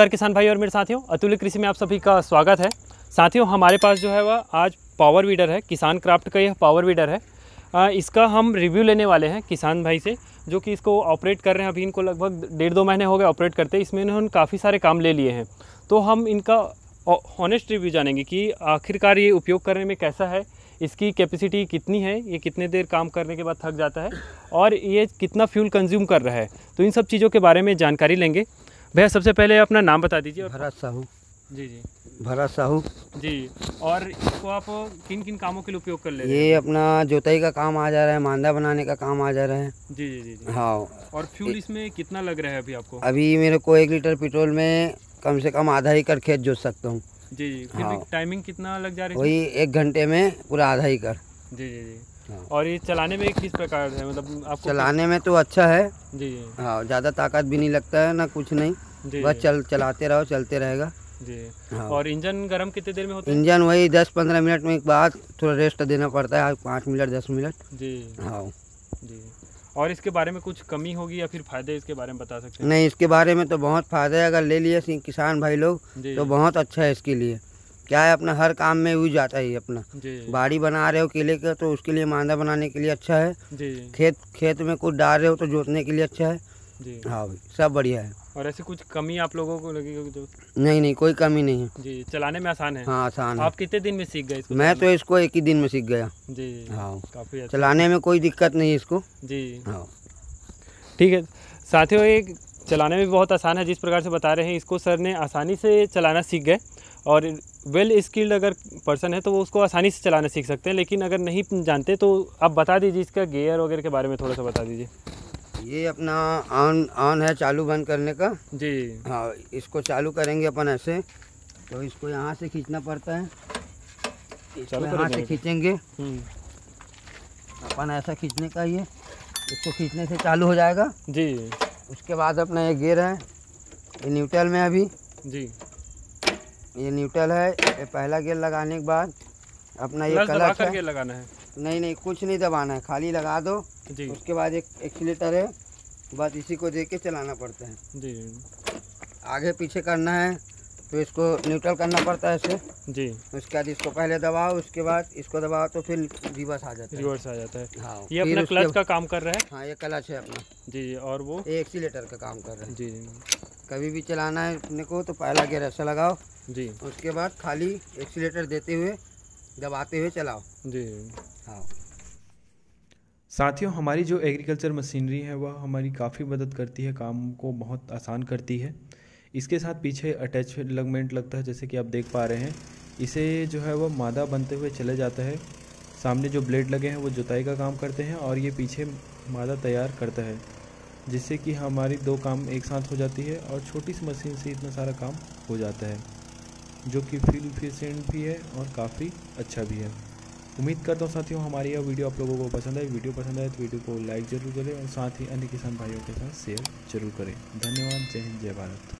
नमस्कार किसान भाई और मेरे साथियों, अतुल्य कृषि में आप सभी का स्वागत है। साथियों, हमारे पास जो है वह आज पावर वीडर है, किसान क्राफ्ट का यह पावर वीडर है। इसका हम रिव्यू लेने वाले हैं किसान भाई से, जो कि इसको ऑपरेट कर रहे हैं। अभी इनको लगभग डेढ़ दो महीने हो गए ऑपरेट करते, इसमें इन्होंने काफ़ी सारे काम ले लिए हैं। तो हम इनका ऑनेस्ट रिव्यू जानेंगे कि आखिरकार ये उपयोग करने में कैसा है, इसकी कैपेसिटी कितनी है, ये कितने देर काम करने के बाद थक जाता है, और ये कितना फ्यूल कंज्यूम कर रहा है। तो इन सब चीज़ों के बारे में जानकारी लेंगे। भैया सबसे पहले अपना नाम बता दीजिए और भरत साहू। जी जी। भरत साहू। जी और इसको आप किन किन कामों के लिए उपयोग कर ले ये अपना जोताई का काम आ जा रहा है मांदा बनाने का काम आ जा रहा है। जी जी जी जी। हाँ। और फ्यूल इसमें कितना लग रहा है अभी आपको? अभी मेरे को एक लीटर पेट्रोल में कम से कम आधा एकड़ खेत जोत सकता हूँ। जी जी। हाँ। टाइमिंग कितना लग जा रही है वही एक घंटे में पूरा आधा एकड़ जी जी जी। हाँ। और ये चलाने में किस प्रकार है? मतलब आपको चलाने में तो अच्छा है। जी जी। हाँ ज़्यादा ताकत भी नहीं लगता है ना कुछ नहीं। जी बस चल चलाते रहो चलते रहेगा। जी। हाँ। और इंजन गर्म कितने देर में होता है? इंजन वही दस पंद्रह मिनट में एक बार थोड़ा रेस्ट देना पड़ता है पाँच मिनट दस मिनट। जी। हाँ। जी। और इसके बारे में कुछ कमी होगी या फिर फ़ायदे इसके बारे में बता सकते हैं? नहीं इसके बारे में तो बहुत फ़ायदा है। अगर ले लिए किसान भाई लोग तो बहुत अच्छा है इसके लिए। क्या है अपना हर काम में यूज़ आता है अपना। बाड़ी बना रहे हो केले का तो उसके लिए मांदा बनाने के लिए अच्छा है। जी। खेत खेत में कुछ डाल रहे हो तो जोतने के लिए अच्छा है। हाँ भाई सब बढ़िया है। और ऐसी कुछ कमी आप लोगों को लगी होगी जो? नहीं नहीं कोई कमी नहीं है। जी चलाने में आसान है। हाँ आसान है। आप कितने दिन में सीख गए इसको मैं तो इसको एक ही दिन में सीख गया। जी हाँ। काफ़ी अच्छा। चलाने में कोई दिक्कत नहीं है इसको। जी। हाँ। ठीक है। साथियों ये चलाने में भी बहुत आसान है। जिस प्रकार से बता रहे हैं इसको सर ने आसानी से चलाना सीख गए। और वेल स्किल्ड अगर पर्सन है तो वो उसको आसानी से चलाना सीख सकते हैं लेकिन अगर नहीं जानते तो आप बता दीजिए इसका गेयर वगैरह के बारे में थोड़ा सा बता दीजिए। ये अपना ऑन ऑन है चालू बंद करने का। जी। हाँ इसको चालू करेंगे अपन ऐसे। तो इसको यहाँ से खींचना पड़ता है। इसको यहाँ से खींचेंगे। हम्म, अपन ऐसा खींचने का ये इसको खींचने से चालू हो जाएगा। जी। उसके बाद अपना ये गियर है। ये न्यूट्रल में अभी। जी। ये न्यूट्रल है ये पहला गियर लगाने के बाद अपना ये क्लच है। लगाना है? नहीं नहीं कुछ नहीं दबाना है खाली लगा दो। जी। उसके बाद एक एक्सीटर है बस इसी को देख के चलाना पड़ता है। जी। आगे पीछे करना है तो इसको न्यूट्रल करना पड़ता है ऐसे जी। उसके बाद इसको पहले दबाओ उसके बाद इसको दबाओ तो फिर रिवर्स आ जाता है। रिवर्स आ जाता है। हाँ ये अपना क्लच का काम कर रहा है? हाँ ये क्लच है अपना। जी और वो? एक्सीटर का काम कर रहा है। जी। कभी भी चलाना है अपने को तो पहला गियर ऐसा लगाओ। जी। उसके बाद खाली एक्सीटर देते हुए दबाते हुए चलाओ। जी। हाँ। साथियों हमारी जो एग्रीकल्चर मशीनरी है वह हमारी काफ़ी मदद करती है काम को बहुत आसान करती है। इसके साथ पीछे अटैच लगमेंट लगता है जैसे कि आप देख पा रहे हैं। इसे जो है वह मादा बनते हुए चले जाता है। सामने जो ब्लेड लगे हैं वो जुताई का काम करते हैं और ये पीछे मादा तैयार करता है। जिससे कि हमारी दो काम एक साथ हो जाती है और छोटी सी मशीन से इतना सारा काम हो जाता है, जो कि फील इफिशेंट भी है और काफ़ी अच्छा भी है। उम्मीद करता हूँ साथियों, हमारी यह वीडियो आप लोगों को पसंद है वीडियो पसंद आए तो वीडियो को लाइक ज़रूर करें और साथ ही अन्य किसान भाइयों के साथ शेयर ज़रूर करें। धन्यवाद। जय हिंद, जय भारत।